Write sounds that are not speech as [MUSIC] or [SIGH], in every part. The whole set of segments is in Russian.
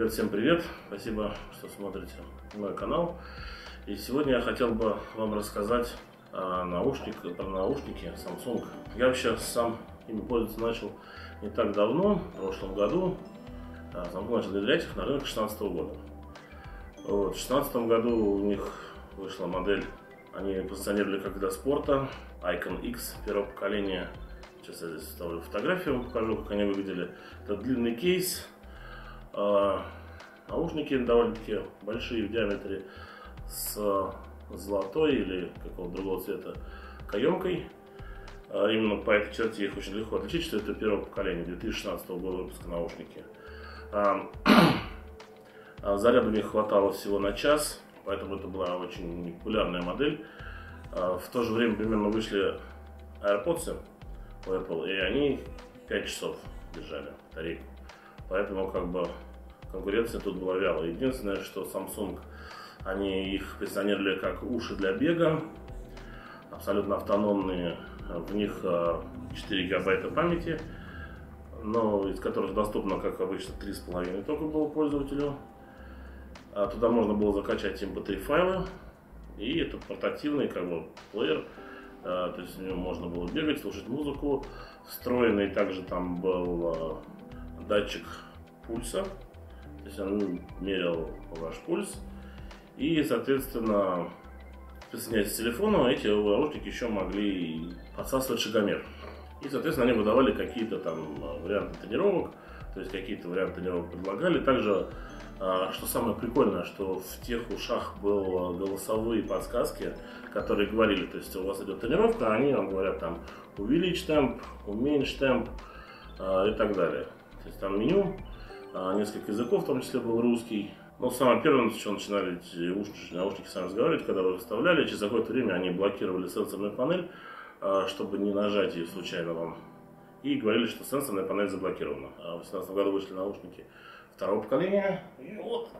Ребят, всем привет! Спасибо, что смотрите мой канал. И сегодня я хотел бы вам рассказать о наушник, про наушники Samsung. Я вообще сам ими пользоваться начал не так давно, в прошлом году. А, Samsung начал внедрять их на рынок 2016 года. Вот, в 2016 году у них вышла модель, они позиционировали как для спорта, Icon X первого поколения. Сейчас я здесь вставлю фотографию, вам покажу, как они выглядели. Это длинный кейс, а, наушники довольно-таки большие в диаметре с золотой или какого-то другого цвета каемкой. А, именно по этой черте их очень легко отличить, что это первого поколения, 2016 года выпуска наушники. [CLEARS THROAT] А, заряда у них хватало всего на час, поэтому это была очень популярная модель. В то же время примерно вышли AirPods у Apple, и они 5 часов держали батарейку. Поэтому как бы конкуренция тут была вялая. Единственное, что Samsung, они их позиционировали как уши для бега, абсолютно автономные, в них 4 а, гигабайта памяти, но из которых доступно, как обычно, 3,5 только было пользователю. А туда можно было закачать MP3 файлы, и это портативный как бы плеер, а, то есть в нем можно было бегать, слушать музыку. Встроенный также там был а, датчик пульса, то есть он мерил ваш пульс. И, соответственно, присоединяясь к телефону, эти наушники еще могли подсасывать шагомер. И, соответственно, они выдавали какие-то там варианты тренировок, то есть какие-то варианты тренировок предлагали. Также, а, что самое прикольное, что в тех ушах были голосовые подсказки, которые говорили, то есть у вас идет тренировка, они вам говорят там увеличь темп, уменьшь темп а, и так далее. То есть там меню, а, несколько языков, в том числе был русский. Но самое первое, с чего начинали эти наушники сами разговаривать, когда вы выставляли, через какое-то время они блокировали сенсорную панель, а, чтобы не нажать ее случайно вам. И говорили, что сенсорная панель заблокирована. А в 2018 году вышли наушники второго поколения. И вот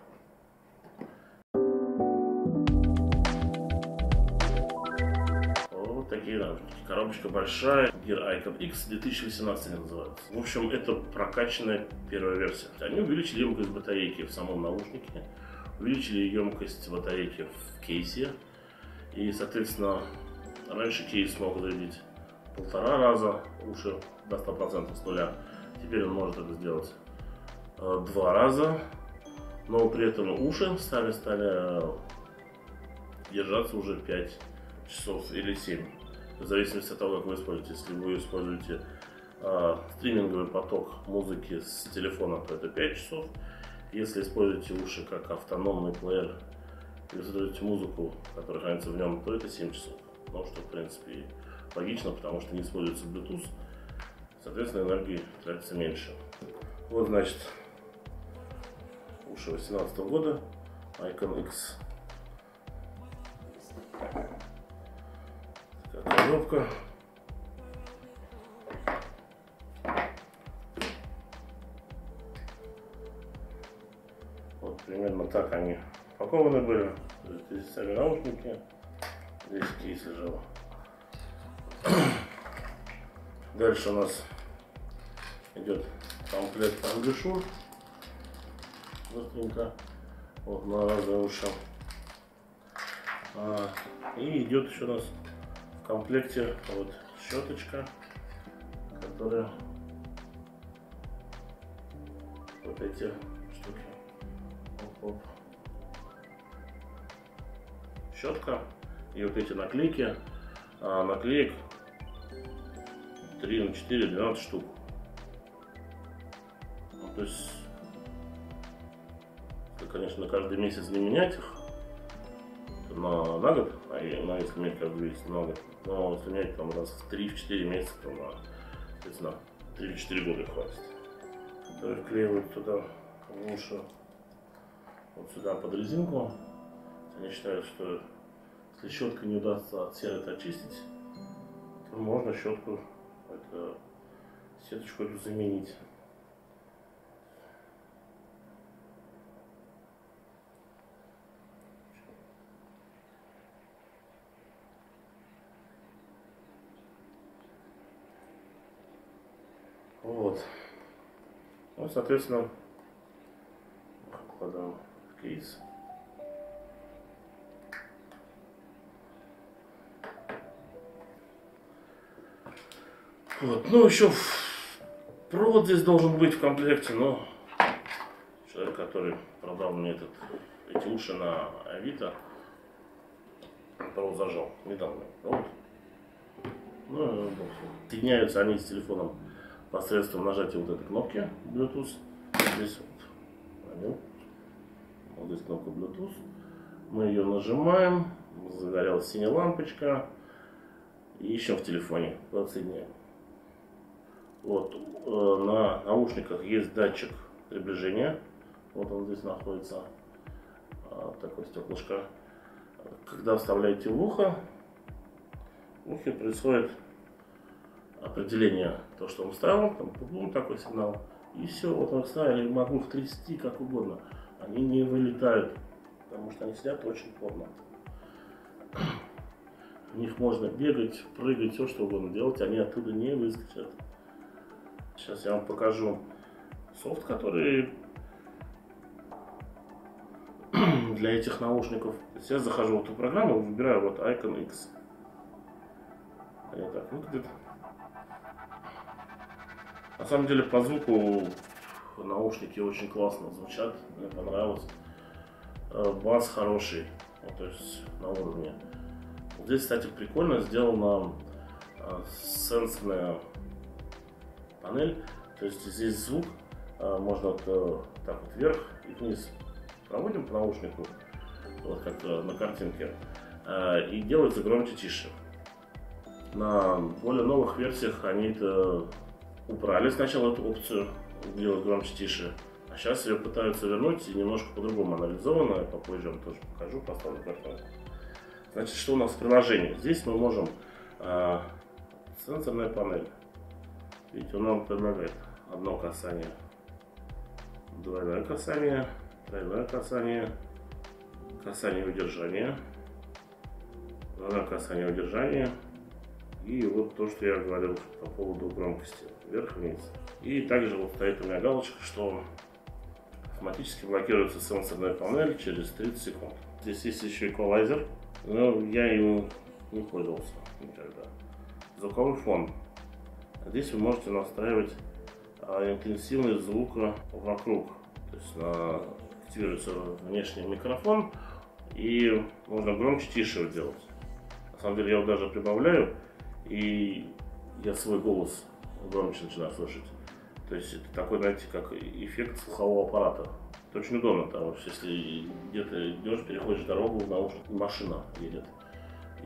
такие наушники. Коробочка большая, Gear Icon X 2018 они называются. В общем, это прокачанная первая версия. Они увеличили емкость батарейки в самом наушнике, увеличили емкость батарейки в кейсе. И, соответственно, раньше кейс мог зарядить полтора раза уши до 100% с нуля. Теперь он может это сделать э, два раза. Но при этом уши стали, стали э, держаться уже 5 часов или 7 в зависимости от того, как вы используете. Если вы используете э, стриминговый поток музыки с телефона, то это 5 часов. Если используете уши как автономный плеер или создаете музыку, которая хранится в нем, то это 7 часов. Ну, что, в принципе, логично, потому что не используется Bluetooth, соответственно, энергии тратится меньше. Вот, значит, уши 18 года, Icon X коробка. Вот примерно так они упакованы были. Здесь сами наушники, здесь кейс лежал. [CLEARS THROAT] Дальше у нас идет комплект ангушур. Быстренько. Вот на разные уши. А, и идет еще у нас комплекте вот щеточка, которая вот эти штуки. Оп -оп. Щетка и вот эти наклейки. А наклеек 3 на 4, 12 штук. Ну, то есть, конечно, каждый месяц не менять их, на, на год, а на, если менять каждый месяц на год, но если менять там раз в 3-4 месяца, то на, соответственно, 3-4 года хватит. Которые вклеивают туда уши, вот сюда под резинку. Они считают, что если щеткой не удастся от серы очистить, то можно щетку, это, сеточку эту заменить. Вот. Ну, соответственно, складываем в кейс. Вот. Ну, еще провод здесь должен быть в комплекте, но человек, который продал мне этот, эти уши на Авито, провод зажал. Недавно провод. Ну, соединяются они с телефоном посредством нажатия вот этой кнопки Bluetooth. Здесь вот, вот здесь кнопка Bluetooth. Мы ее нажимаем, загорелась синяя лампочка. И еще в телефоне подсоединяем. Вот, э, на наушниках есть датчик приближения. Вот он здесь находится. А, такое стеклышко. Когда вставляете в ухо, в ухе происходит определение, то, что он вставил, там бум, такой сигнал. И все, вот он вставили, могу их трясти как угодно. Они не вылетают, потому что они сидят очень плотно. В них можно бегать, прыгать, все что угодно делать, они оттуда не выскочат. Сейчас я вам покажу софт, который [CLEARS THROAT] для этих наушников. я захожу в эту программу, выбираю вот Icon X. Они так выглядит. На самом деле по звуку наушники очень классно звучат, мне понравилось. Э, бас хороший, вот, то есть на уровне. Здесь, кстати, прикольно сделана э, сенсорная панель. То есть здесь звук э, можно вот так вот вверх и вниз проводим по наушнику, вот как на картинке, и делается громче, тише. На более новых версиях они это убрали сначала эту опцию делать громче, тише, а сейчас ее пытаются вернуть и немножко по-другому анализовано, я попозже вам тоже покажу, поставлю картинку. Значит, что у нас в приложении? Здесь мы можем э, сенсорная панель. Видите, он нам предлагает одно касание, двойное касание, тройное касание, касание удержания, двойное касание удержания и вот то, что я говорил по поводу громкости, вверх-вниз. И также вот стоит у меня галочка, что автоматически блокируется сенсорная панель через 30 секунд. Здесь есть еще эквалайзер, но я им не пользовался никогда. Звуковой фон Здесь вы можете настраивать а, интенсивность звука вокруг. То есть на, активируется внешний микрофон и можно громче, тише делать. На самом деле я его даже прибавляю и я свой голос громче начинаю слышать. То есть это такой, знаете, как эффект слухового аппарата. Это очень удобно, потому что если где-то идешь, переходишь дорогу, в наушник, машина едет.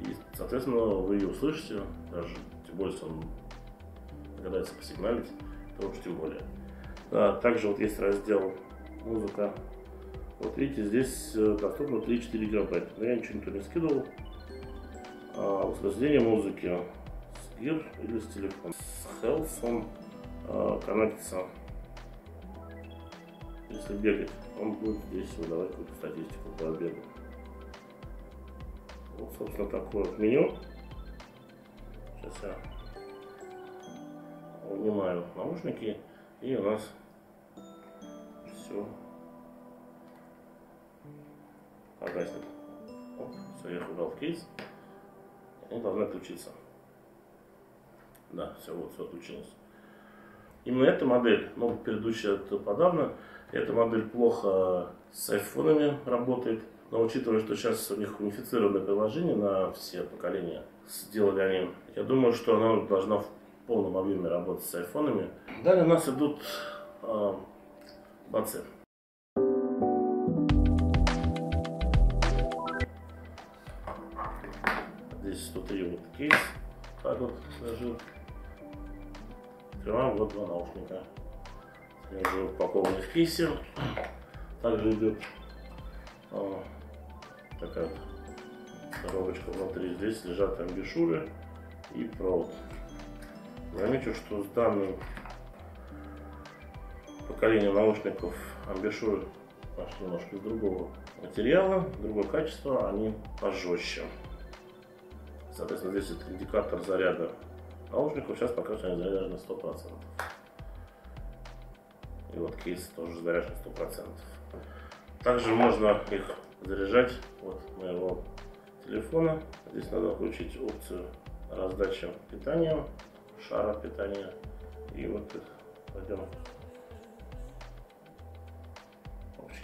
И, соответственно, вы ее услышите, даже тем более, если он догадается посигналить, то уж тем более. А, также вот есть раздел музыка. Вот видите, здесь э, доступно 3-4 гигабайта. Но я ничего не скидывал. А, воспроизведение музыки Gear или с телефона. С Health он коннектится. Если бегать, он будет здесь выдавать какую-то статистику по бегу. Вот, собственно, такое вот меню. Сейчас я вынимаю наушники и у нас все погаснет. Оп, все, я убрал кейс. Он должен отключиться. Да, все, вот, все отключилось. Именно эта модель, ну, предыдущая это подавно, эта модель плохо с айфонами работает. Но учитывая, что сейчас у них унифицированное приложение на все поколения, сделали они, я думаю, что она должна в полном объеме работать с айфонами. Далее у нас идут э, бацы. Здесь 103 вот кейс, так вот лежит. Открываем вот два наушника. Уже упакованы в кейсе. Также идет а, такая коробочка внутри. Здесь лежат амбишуры и провод. Замечу, что с данным поколением наушников амбишуры пошли немножко из другого материала, другое качество, они пожестче. Соответственно, здесь это индикатор заряда наушников. Сейчас пока что они заряжены на 100%. И вот кейс тоже заряжен 100%. Также можно их заряжать от моего телефона. Здесь надо включить опцию раздачи питания, шара питания. И вот пойдем.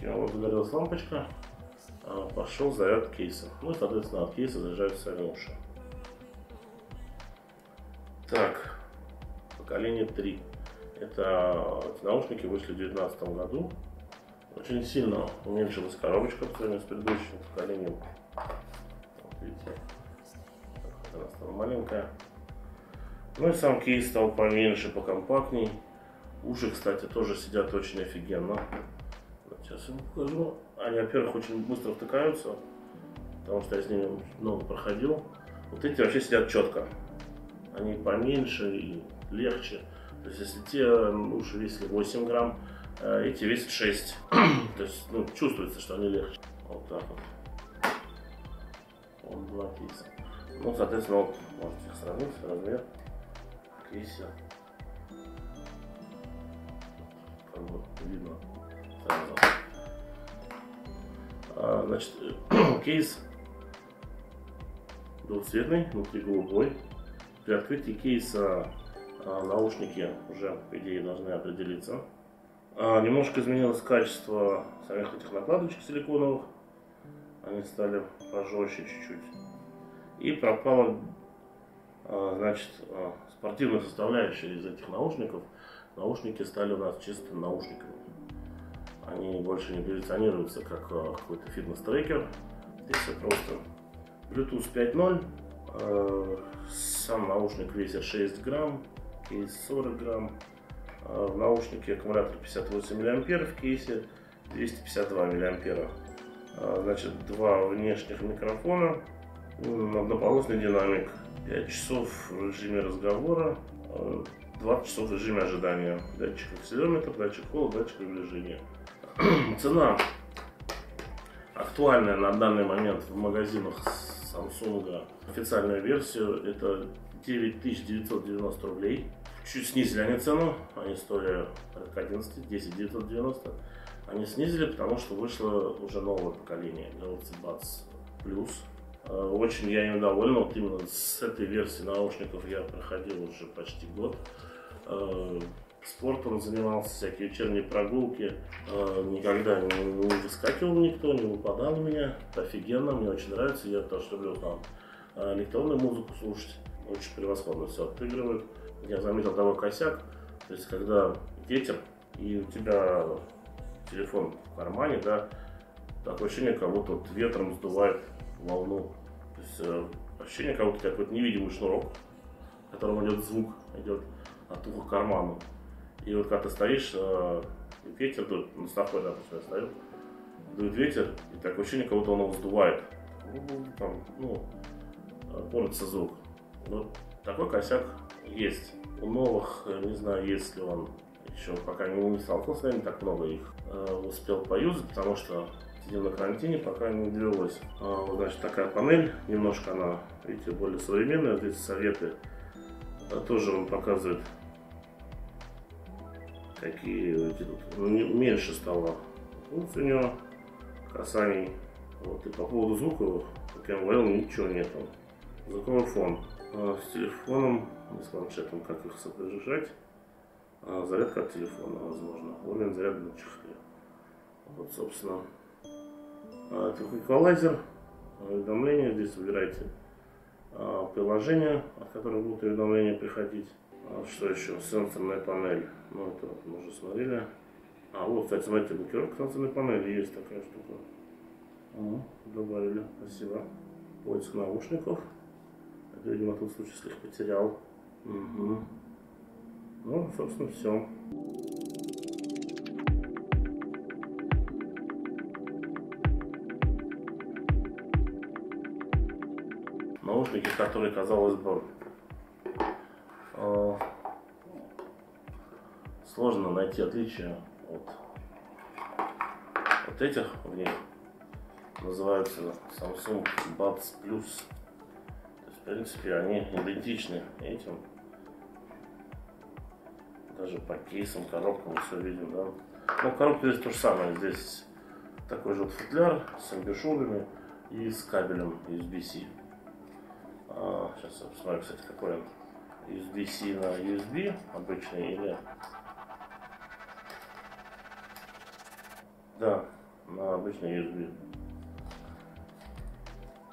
Вот загорелась лампочка, а, пошел заряд кейса. Ну и, соответственно, от кейса заряжаются сами уши. Так, поколение 3. Это наушники вышли в 2019 году. Очень сильно уменьшилась коробочка по сравнению с предыдущим поколением. Вот видите, она стала маленькая. Ну и сам кейс стал поменьше, покомпактней. Уши, кстати, тоже сидят очень офигенно. Сейчас я вам покажу. Они, во-первых, очень быстро втыкаются, потому что я с ними много проходил. Вот эти вообще сидят четко. Они поменьше и легче. То есть, если те уши весили 8 грамм, э, эти весят 6. [CLEARS THROAT] То есть, ну, чувствуется, что они легче. Вот так вот. Вот два кейса. Ну, соответственно, вот, можете их сравнить, размер кейса. Как бы видно сразу. А, значит, [CLEARS THROAT] кейс двухцветный, внутри голубой. При открытии кейса а, наушники уже, по идее, должны определиться. А, немножко изменилось качество самих этих накладочек силиконовых. Они стали пожестче чуть-чуть. И пропала, а, значит, спортивная составляющая из этих наушников. Наушники стали у нас чисто наушниками. Они больше не позиционируются как какой-то фитнес-трекер. Здесь просто Bluetooth 5.0. А, сам наушник весит 6 грамм кейс 40 грамм. А в наушнике аккумулятор 58 мА, в кейсе 252 мА. А, значит, два внешних микрофона, однополосный динамик, 5 часов в режиме разговора, 20 а, часов в режиме ожидания. Датчик акселерометра, датчик холода, датчик приближения. [CLEARS THROAT] Цена актуальная на данный момент в магазинах Samsung. Официальная версия это 9990 рублей чуть снизили они цену, они стоили порядка 11, 10 990. Они снизили, потому что вышло уже новое поколение Galaxy Buds Plus. Э, очень я им доволен, вот именно с этой версии наушников я проходил уже почти год. Э, спортом занимался, всякие вечерние прогулки. Э, никогда не, выскакивал никто, не выпадал у меня. Это офигенно, мне очень нравится. Я тоже люблю там электронную музыку слушать. Очень превосходно все отыгрывают я заметил такой косяк, то есть когда ветер и у тебя телефон в кармане, да, такое ощущение, как будто вот ветром сдувает волну. То есть э, ощущение, как будто какой-то невидимый шнурок, которым идет звук, идет от уха к карману. И вот когда ты стоишь, э, ветер дует, ну, с такой, допустим, я стою, дует ветер, и такое ощущение, как будто он его там, ну, портится звук. Вот такой косяк есть. У новых, э, не знаю, есть ли он еще пока не, не столкнулся, наверное, так много их э, успел поюзать, потому что сидел на карантине, пока не довелось. А, вот, значит, такая панель, немножко она, видите, более современная. Здесь советы а, тоже он показывает, тут, ну, меньше стало функций у него, касаний. Вот, и по поводу звука, как я говорил, ничего нету. Звуковой фон. А, с телефоном с планшетом, как их содержать. А, зарядка от телефона, возможно. Уровень заряда на чехле. Вот, собственно, а, это эквалайзер, уведомления. Здесь выбираете приложение, от которого будут уведомления приходить. А, что еще? Сенсорная панель. Ну, это мы уже смотрели. А, вот, кстати, смотрите, блокировка сенсорной панели. Есть такая штука. Угу, добавили. Спасибо. Поиск наушников. Это, видимо, тот случай, если их потерял. Угу. Ну, собственно, все. Наушники, которые, казалось бы, сложно найти отличия от, от этих в них. Называются Samsung Buds Plus. То есть, в принципе, они идентичны этим даже по кейсам, коробкам все видим, да. Ну, коробка здесь то же самое, здесь такой же вот футляр с амбушюрами и с кабелем USB-C. А, сейчас я посмотрю, кстати, какой он. USB-C на USB обычный или... Да, на обычный USB.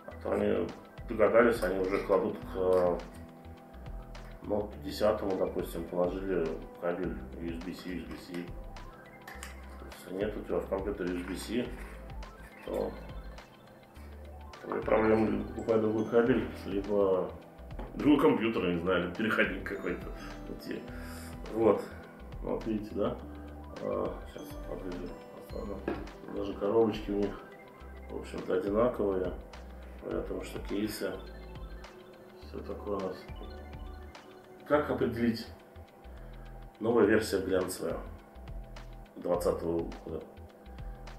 А то они догадались, они уже кладут к Note 10, допустим, положили кабель USB-C, USB-C. Если нет у тебя в компьютере USB-C, то твоя проблема либо другой кабель, либо другой компьютер, не знаю, переходник какой-то. Вот. Вот видите, да? А, сейчас оставлю. Даже коробочки у них, в общем-то, одинаковые. Потому что кейсы все такое у нас. Как определить новая версия глянцевая 20 года?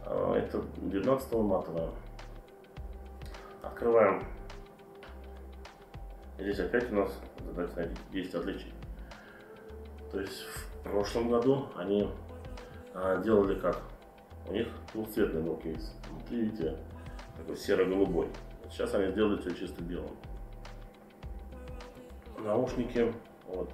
А, это 19 матовая. Открываем. Здесь опять у нас задача найти 10 отличий. То есть в прошлом году они а, делали как? У них двухцветный был кейс. Внутри, видите, такой серо-голубой. Сейчас они сделали все чисто белым. Наушники, вот.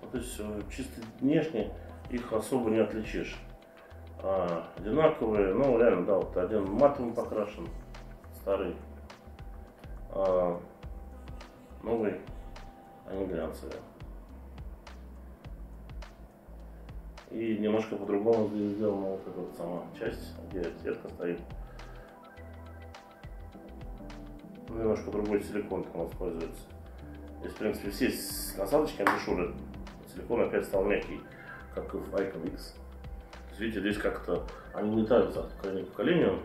вот то есть чисто внешне их особо не отличишь. А, одинаковые, ну реально, да, вот один матовым покрашен, старый, а, новый, они глянцевые. И немножко по-другому здесь сделана вот эта вот сама часть, где сетка стоит. Немножко другой силикон там используется. Здесь, в принципе, все насадочки амбушюры. Силикон опять стал мягкий, как и в Icon X. Видите, здесь как-то они летают от поколения к поколению.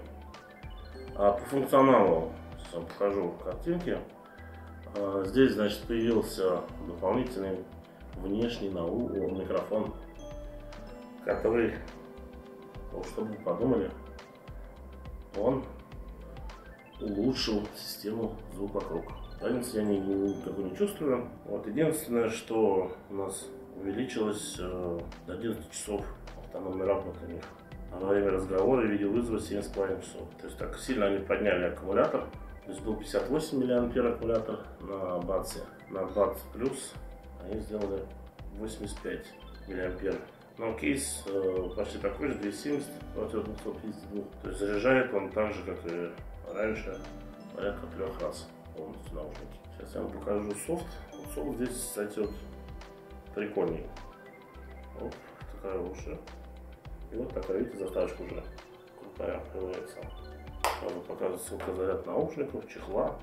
А по функционалу, сейчас покажу картинки. А, здесь, значит, появился дополнительный внешний нау микрофон который, ну, чтобы вы подумали, он улучшил систему звук вокруг. Разницы я никакой не чувствую. Вот единственное, что у нас увеличилось э, до 11 часов автономной работы у них. А во время разговора и видеовызова 7,5 часов. То есть так сильно они подняли аккумулятор. То есть был 58 мА аккумулятор на баце. На бац плюс они сделали 85 мА. Но кейс э, почти такой же, 270 против 252. То есть заряжает он так же, как и раньше, порядка трех раз полностью наушники. Сейчас я вам покажу софт. Вот софт здесь, кстати, вот прикольный. Вот такая уши. И вот такая, видите, заставочка уже крутая появляется. Сразу показывает ссылка заряд наушников, чехла.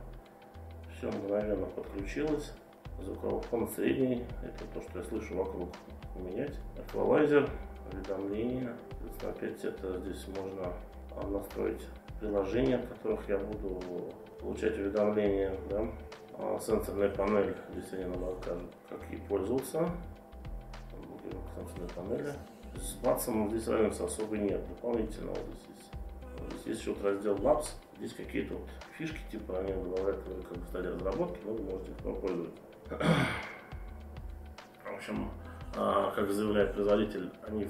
Все мгновенно подключилось. Звуковой фон средний, это то, что я слышу вокруг поменять. Эквалайзер, уведомления. Опять это здесь можно настроить приложения, от которых я буду получать уведомления. Да? А сенсорная панель, здесь они нам расскажут, как ей пользоваться. Сенсорной панели. С бацом здесь разницы особо нет. Дополнительно вот здесь есть. Здесь есть вот раздел Labs. Здесь какие-то вот фишки, типа они добавляют как бы стадии разработки, но вы можете их пользоваться. В общем, а, как заявляет производитель, они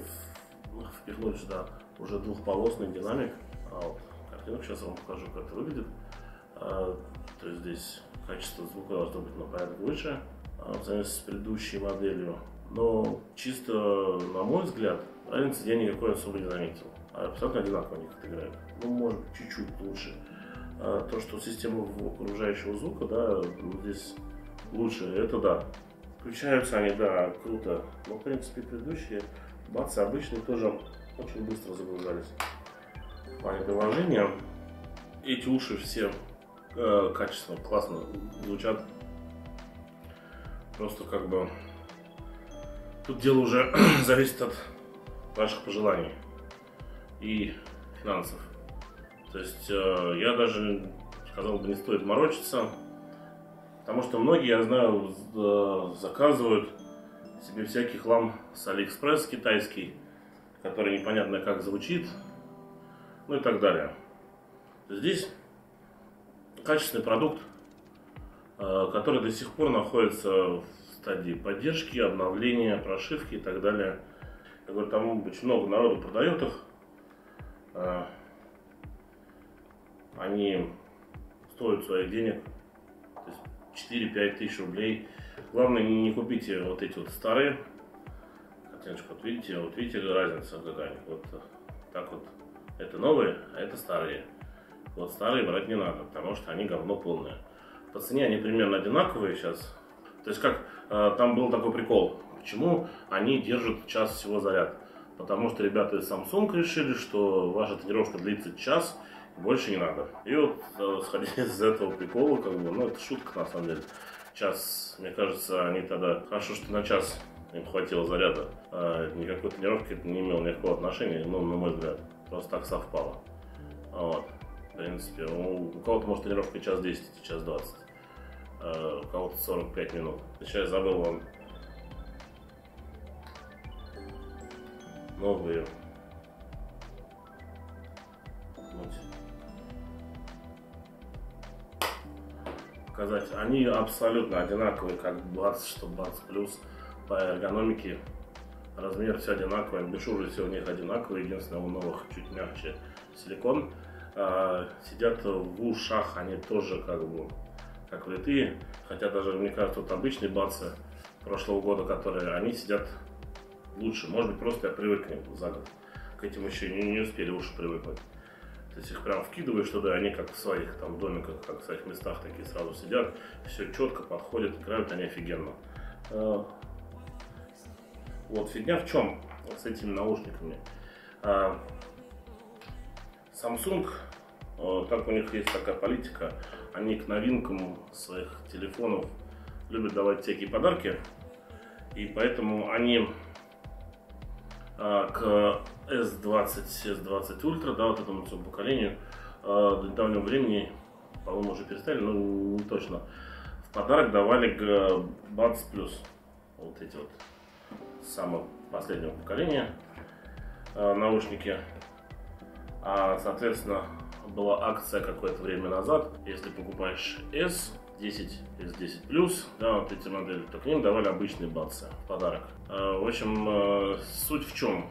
ну, впихнули сюда уже двухполосный динамик. А вот картинку сейчас вам покажу, как это выглядит. А, то есть здесь качество звука должно быть на порядок выше в сравнении с предыдущей моделью. Но чисто, на мой взгляд, разницы я никакой особо не заметил. Абсолютно одинаково они как играют. Ну, может, чуть-чуть лучше. То, что система окружающего звука, да, здесь лучше, это да. Включаются они, да, круто. Но, в принципе, предыдущие бацы обычные тоже очень быстро загружались. В плане приложения эти уши все э, качественно, классно звучат. Просто как бы тут дело уже [CLEARS THROAT] зависит от ваших пожеланий и финансов. То есть э, я даже сказал бы не стоит морочиться Потому что многие, я знаю, заказывают себе всякий хлам с Алиэкспресс китайский, который непонятно как звучит, ну и так далее. Здесь качественный продукт, э, который до сих пор находится в стадии поддержки, обновления, прошивки и так далее. Я говорю, там очень много народу продает их. А, они стоят своих денег. То есть 4-5 тысяч рублей. Главное, не купите вот эти вот старые. Хотя, вот видите, вот видите разница какая. Вот так вот. Это новые, а это старые. Вот старые брать не надо, потому что они говно полное. По цене они примерно одинаковые сейчас. То есть как э, там был такой прикол. Почему они держат час всего заряд? Потому что ребята из Samsung решили, что ваша тренировка длится час, больше не надо. И вот э, сходя [LAUGHS] из этого прикола, как бы, ну это шутка на самом деле. Час, мне кажется, они тогда хорошо, что на час им хватило заряда. А никакой тренировки это не имело никакого отношения, ну, на мой взгляд. Просто так совпало. Вот. В принципе, у, кого-то может тренировка час 10, час 20. А у кого-то 45 минут. Сейчас я забыл вам новые показать. Они абсолютно одинаковые, как Бац, что Бац Плюс по эргономике. Размер все одинаковый, амбушюры все у них одинаковые, единственное у новых чуть мягче силикон. А, сидят в ушах, они тоже как бы как влитые, хотя даже мне кажется, вот обычные бацы прошлого года, которые, они сидят лучше. Может быть, просто я привык за год. К этим еще не, не успели уши привыкнуть. То есть их прям вкидываешь туда, они как в своих там домиках, как в своих местах такие сразу сидят, все четко подходят, играют они офигенно. А, вот, фигня в чем с этими наушниками. А, Samsung, так у них есть такая политика, они к новинкам своих телефонов любят давать всякие подарки, и поэтому они а, к S20, S20 Ultra, да, вот этому поколению, до недавнего времени, по-моему, уже перестали, но не точно, в подарок давали Buds Plus, вот эти вот самого последнего поколения наушники. А, соответственно, была акция какое-то время назад, если покупаешь S, 10, S10 Plus, да, вот эти модели, то к ним давали обычные бацы в подарок. В общем, суть в чем?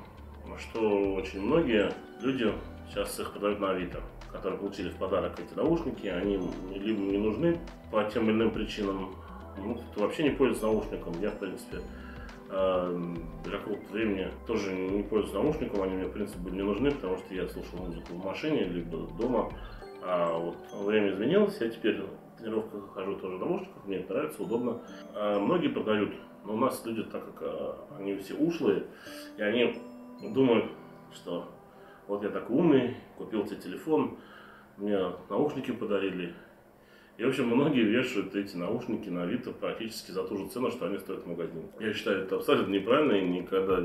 что очень многие люди сейчас их продают на Авито, которые получили в подарок эти наушники, они либо не нужны по тем или иным причинам, ну, кто вообще не пользуется наушником, я, в принципе, э, для какого-то времени тоже не пользуюсь наушником, они мне, в принципе, были не нужны, потому что я слушал музыку в машине, либо дома, а вот время изменилось, я теперь в тренировках хожу тоже в наушниках, мне это нравится, удобно. А многие продают, но у нас люди, так как а, они все ушлые, и они думают, что вот я такой умный, купил тебе телефон, мне наушники подарили. И, в общем, многие вешают эти наушники на Авито практически за ту же цену, что они стоят в магазине. Я считаю, это абсолютно неправильно и никогда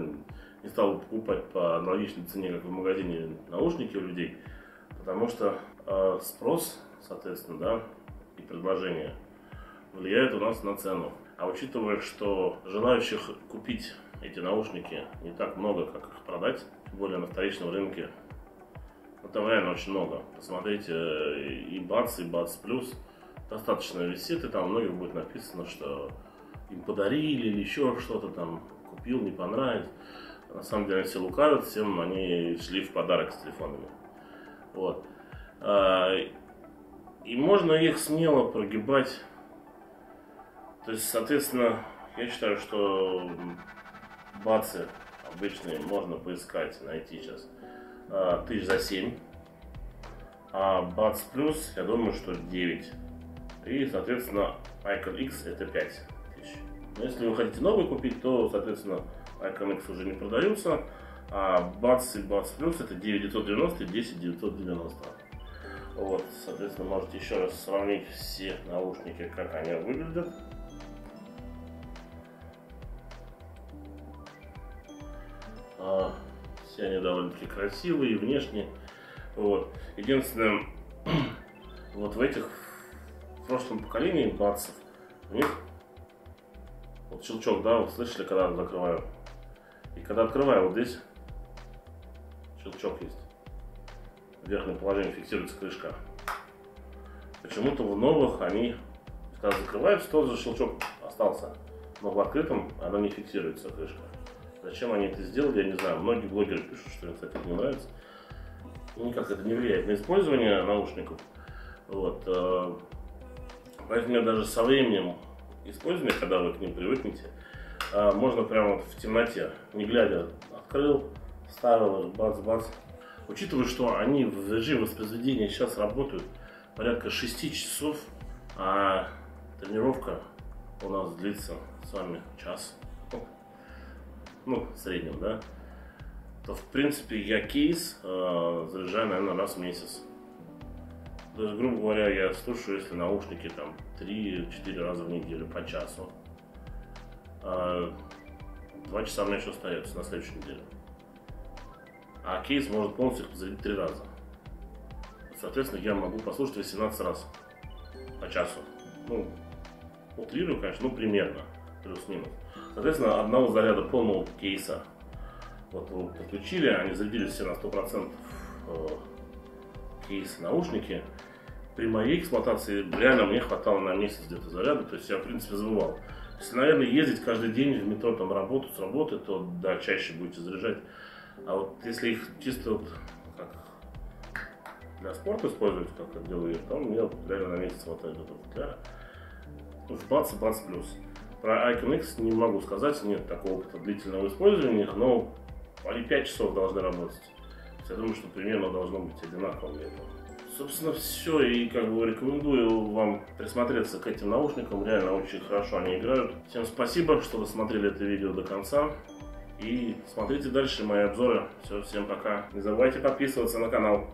не стал покупать по аналогичной цене, как в магазине, наушники у людей. Потому что э, спрос, соответственно, да, и предложение влияет у нас на цену. А учитывая, что желающих купить эти наушники не так много, как их продать, тем более на вторичном рынке. Ну, там реально очень много. Посмотрите, и Buds, и Buds Plus достаточно висит, и там у многих будет написано, что им подарили или еще что-то там, купил, не понравится. На самом деле все лукавят, всем они шли в подарок с телефонами. Вот. А, и можно их смело прогибать. То есть, соответственно, я считаю, что бацы обычные можно поискать, найти сейчас а, тысяч за 7. А бац плюс, я думаю, что 9. И, соответственно, Icon X это 5 тысяч. Но если вы хотите новый купить, то, соответственно, Icon X уже не продаются. А Бац и Бац Плюс это 9990 и 10990. Вот, соответственно, можете еще раз сравнить все наушники, как они выглядят. А, все они довольно-таки красивые, внешне. Вот. Единственное, [CLEARS THROAT] вот в этих прошлом поколении бацев у них вот щелчок, да, вот слышали, когда закрываю. И когда открываю, вот здесь щелчок есть. В верхнем положении фиксируется крышка. Почему-то в новых они, когда закрываются, тот же щелчок остался. Но в открытом она не фиксируется крышка. Зачем они это сделали, я не знаю. Многие блогеры пишут, что им, кстати, это не нравится. Никак это не влияет на использование наушников. Вот. Поэтому даже со временем использования, когда вы к ним привыкнете, э, можно прямо вот в темноте, не глядя, открыл, вставил, бац-бац. Учитывая, что они в режиме воспроизведения сейчас работают порядка 6 часов, а тренировка у нас длится с вами час, ну, в среднем, да, то, в принципе, я кейс э, заряжаю, наверное, раз в месяц. То есть, грубо говоря, я слушаю, если наушники там 3-4 раза в неделю по часу. А, два часа у меня еще остается на следующей неделе. А кейс может полностью зарядить 3 раза. Соответственно, я могу послушать 18 раз по часу. Ну, утрирую, конечно, ну, примерно, плюс-минус. Соответственно, одного заряда полного кейса вот вы подключили, они зарядились все на 100% э, кейс, наушники. При моей эксплуатации реально мне хватало на месяц где-то заряда, то есть я, в принципе, забывал. Если, наверное, ездить каждый день в метро, там, работу с работы, то, да, чаще будете заряжать. А вот если их чисто вот как для спорта использовать, как я делаю, то мне вот реально на месяц хватает этого футляра. В бац, бац плюс. Про Icon X не могу сказать, нет такого опыта длительного использования, но они 5 часов должны работать. Я думаю, что примерно должно быть одинаково для этого. Собственно, все. И как бы рекомендую вам присмотреться к этим наушникам. Реально очень хорошо они играют. Всем спасибо, что вы смотрели это видео до конца. И смотрите дальше мои обзоры. Все, всем пока. Не забывайте подписываться на канал.